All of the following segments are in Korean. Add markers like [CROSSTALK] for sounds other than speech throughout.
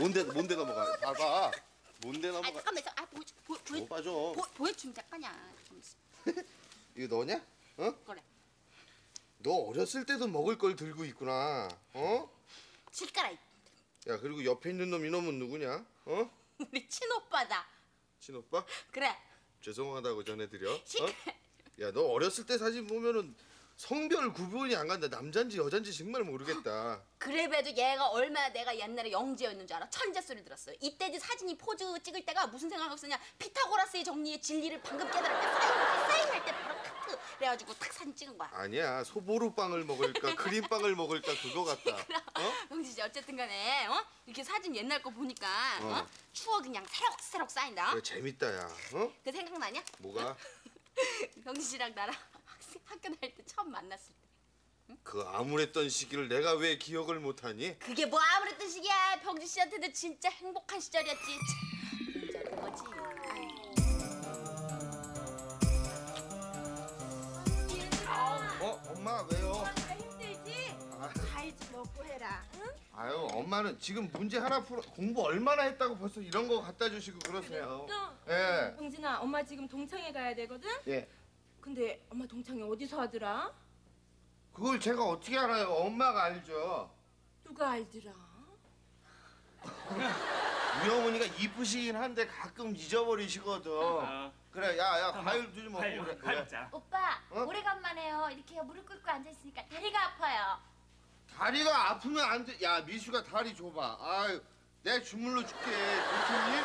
뭔데 뭔데 넘어가? 봐봐. 뭔데 아 넘어가? 잠깐만 있어. 아 보여 보, 보여 뭐 빠져? 보, 보여주면 잠깐이야. 잠시. [LAUGHS] 이거 너냐? 어? 그래. 너 어렸을 때도 먹을 걸 들고 있구나. 어? 칠까라. 이- 야 그리고 옆에 있는 놈 이놈은 누구냐? 어? [LAUGHS] 우리 친오빠다. 친오빠? 그래. 죄송하다고 전해드려. 어? 시끄러. 야너 어렸을 때 사진 보면은 성별 구분이 안 간다. 남잔지 여잔지 정말 모르겠다. 그래봬도 얘가 얼마나 내가 옛날에 영재였는 줄 알아? 천재 소리 들었어요. 이때 사진이 포즈 찍을 때가 무슨 생각을 했었냐? 피타고라스의 정리의 진리를 방금 사인, 사인할 때 바로 크크 그래가지고 탁 사진 찍은 거야. 아니야 소보루빵을 먹을까 [LAUGHS] 크림빵을 먹을까 그거 같다. 어? 영지 씨 어쨌든 간에 어? 이렇게 사진 옛날 거 보니까 어? 어. 추억 그냥 새록새록 쌓인다. 그래 재밌다 야. 어? 그 생각나냐? 뭐가? [LAUGHS] 영지 씨랑 나랑 학생- [LAUGHS] 학교 다닐 때 처음 만났을 때. 그 암울했던 시기를 내가 왜 기억을 못하니? 그게 뭐 아무랬던 시기야. 병지 씨한테도 진짜 행복한 시절이었지. 참, 인자는 거지. 어 엄마 왜요? 다 힘들지? 아, 과일 좀 먹고 해라. 응? 아유 엄마는 지금 문제 하나 풀어 공부 얼마나 했다고 벌써 이런 거 갖다 주시고 그러세요. 또 예. 봉진아, 엄마 지금 동창회 가야 되거든. 예. 근데 엄마 동창회 어디서 하더라? 그걸 제가 어떻게 알아요? 엄마가 알죠. 누가 알더라? 우리 어머니가 이쁘시긴 한데 가끔 잊어버리시거든. 어. 그래, 야, 야, 과일도 좀 먹고 과일, 그래. 과일 그래. 먹자. 오빠 어? 오래간만에요. 이렇게 무릎 꿇고 앉아 있으니까 다리가 아파요. 다리가 아프면 안 돼. 야, 미수가 다리 줘봐. 아유, 내가 주물러 줄게. 괜찮니?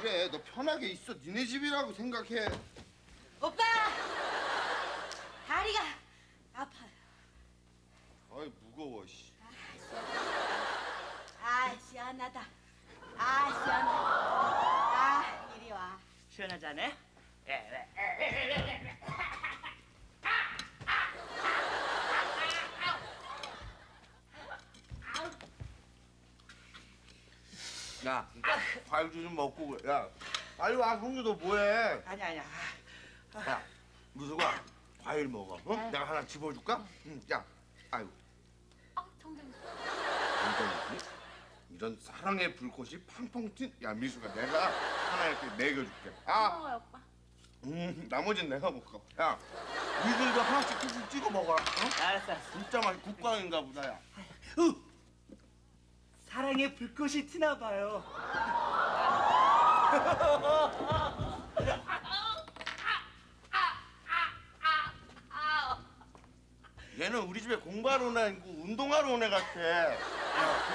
그래, 너 편하게 있어. 니네 집이라고 생각해. 오빠! 다리가 아파요. 아이, 무거워, 씨. 아, 시원하다. 아, 시원하다. 아, 이리 와. 시원하지 않아? 예, 야, 과일도 좀 먹고 그래. 야, 빨리 와, 성규도 뭐해? 아니야 아니야. 야, 무수가 과일 먹어. 어? 내가 하나 집어줄까? 응, 야, 아유. 아 정정. 이런 이런 사랑의 불꽃이 팡팡 튄. 야, 미수가 내가 하나 이렇게 먹여줄게. 아, 고마워요 오빠. 음, 나머지는 내가 먹어. 야, 니들도 하나씩 쭉 찍어 먹어라. 어? 알았어. 알았어. 진짜 맛 국광인가 보다, 야. 사랑의 불꽃이 튀나 봐요. [LAUGHS] 얘는 우리 집에 공부하러 온애 아니고 운동하러 온 애 같아. 야,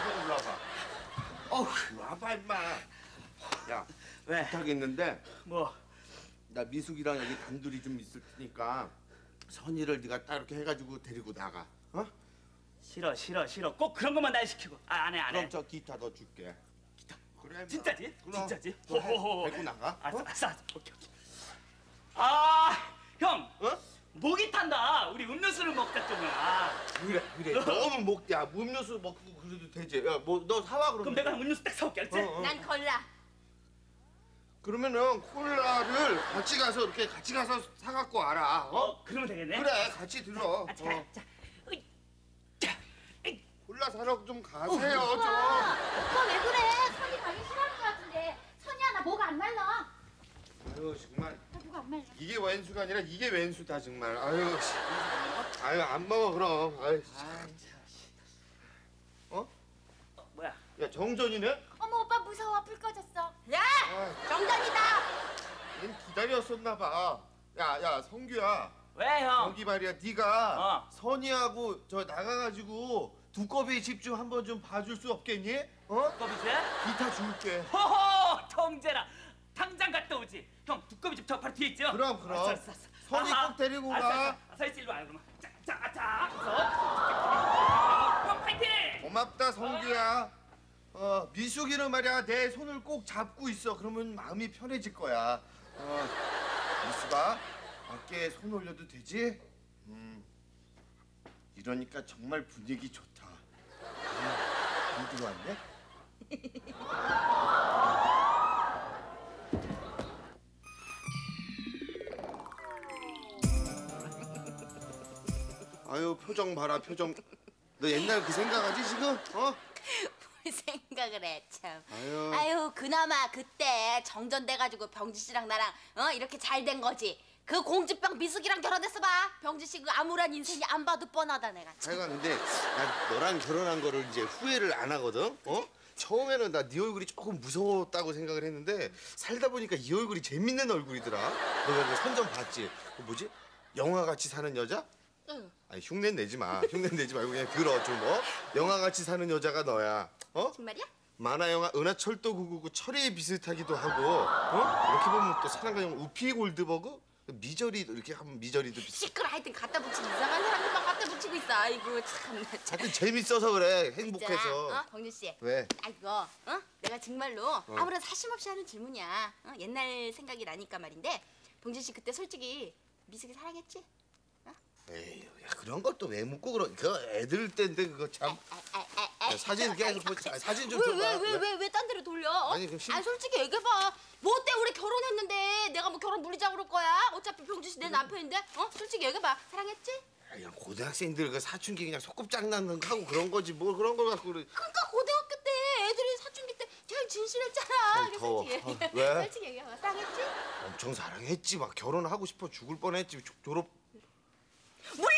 그거 올라와봐. 어우, 와봐, 임마. 야, 왜? 부탁이 있는데 뭐? 나 미숙이랑 여기 단둘이 좀 있을 테니까 선이를 네가 딱 이렇게 해가지고 데리고 나가. 어? 싫어 싫어 싫어. 꼭 그런 것만 날 시키고. 아, 안해 안 해. 그럼 저 기타 너 줄게. 기타. 그래. 임마. 진짜지? 그럼. 진짜지? 너 해. 데리고 나가. 알았어 어? 알았어. 알았어. 오케이 오케이. 아, 형. 어? 목이 탄다. 우리 음료수를 먹자 좀. 아. 그래 그래. 너무 먹. 야, 뭐 음료수 먹고 그래도 되지. 야, 뭐 너 사와 그러면. 그럼 내가 음료수 딱 사올게. 알지? 어, 어. 난 걸라. 그러면은 콜라를 같이 가서 이렇게 같이 가서 사갖고 와라. 어? 어, 그러면 되겠네. 그래 같이 들어. 아, 자, 어. 자. 으이, 자, 으이. 콜라 사러 좀 가세요 좀. 오빠 왜 그래? 선이 가기 싫어하는 것 같은데. 선이야 나목안 말라. 아유 정말 이게 왼수가 아니라 이게 왼수다 정말. 아유 씨. 아유 안 먹어 그럼. 아유 진짜. 아, 참. 어? 어, 뭐야? 야 정전이네? 어머 오빠 무서워 불 꺼졌어. 야, 아, 정전이다. 얘 기다렸었나 봐. 야 야 성규야. 왜 형? 여기 말이야 네가 어. 선이하고 저 나가가지고 두꺼비 집 좀 한번 좀 봐줄 수 없겠니? 어? 두꺼비지? 기타 줄게. 호호! 통제라! 당장 갔다 오지. 형 두꺼비 집 저 바로 뒤에 있죠? 그럼, 그럼. 알았어, 알았어, 알았어. 꼭 데리고 알았어, 가. 알았어. 일로 와 그러면. 자, 자, 자. 그래서 형 파이팅! 고맙다 성규야. 어 미숙이는 말이야 내 손을 꼭 잡고 있어. 그러면 마음이 편해질 거야. 어 미숙아 어깨에 손 올려도 되지? 음 이러니까 정말 분위기 좋다. 아, 안 들어왔네? 아유 표정 봐라 표정. 너 옛날 그 생각하지 지금? 어? 뭘 생각을 그래 참. 아유. 아유 그나마 그때 정전돼가지고 병지 씨랑 나랑 어 이렇게 잘 된 거지. 그 공주병 미숙이랑 결혼했어 봐. 병지 씨 그 암울한 인생이 안 봐도 뻔하다 내가. 참. 하여간 근데 난 너랑 결혼한 거를 이제 후회를 안 하거든. 어? 처음에는 나 네 얼굴이 조금 무서웠다고 생각을 했는데 살다 보니까 이 얼굴이 재밌는 얼굴이더라. 너가 그 선전 봤지? 그 뭐지? 영화 같이 사는 여자? 응. 아니 흉내 내지 마. 흉내 내지 말고 그냥 들어 좀 어? 영화 같이 사는 여자가 너야. 어? 정말이야? 만화 영화 은하철도 999 철이 비슷하기도 하고 어? 이렇게 보면 또 사랑과 영화 우피 골드버그 미저리 이렇게 하면 미저리도 비슷. 시끄러 하여튼 갖다 붙이고 이상한 사람들만 갖다 붙이고 있어. 아이고 참. 나 참. 하여튼 재밌어서 그래 행복해서. 어? 병지 씨. 왜? 아 이거 어? 내가 정말로 아무런 사심 없이 하는 질문이야. 어? 옛날 생각이 나니까 말인데 병진 씨 그때 솔직히 미숙이 사랑했지? 에이, 야, 그런 것도 왜 묻고 그러? 그 애들 때인데 그거 참. 아, 아, 아, 아. 야, 사진 계속 보지. 아, 사진 좀 줘봐. 왜왜 왜왜 왜 딴 데로 돌려? 어? 아니, 그럼 심- 솔직히 얘기해봐. 뭐 어때 우리 결혼했는데 내가 뭐 결혼 물리자고 그럴 거야? 어차피 병준 씨내 남편인데 어? 솔직히 얘기해봐. 사랑했지? 야, 그냥 고등학생들 그 사춘기 그냥 소꿉장 난 하고 그런 거지 뭐 그런 걸 갖고 그래. 그러니까 고등학교 때 애들이 사춘기 때 제일 진실했잖아. 아이, 그래서 더워. 솔직히 아, 왜? 솔직히 얘기해봐. 사랑했지? 엄청 사랑했지 막 결혼하고 싶어 죽을 뻔했지 조- 졸업 What?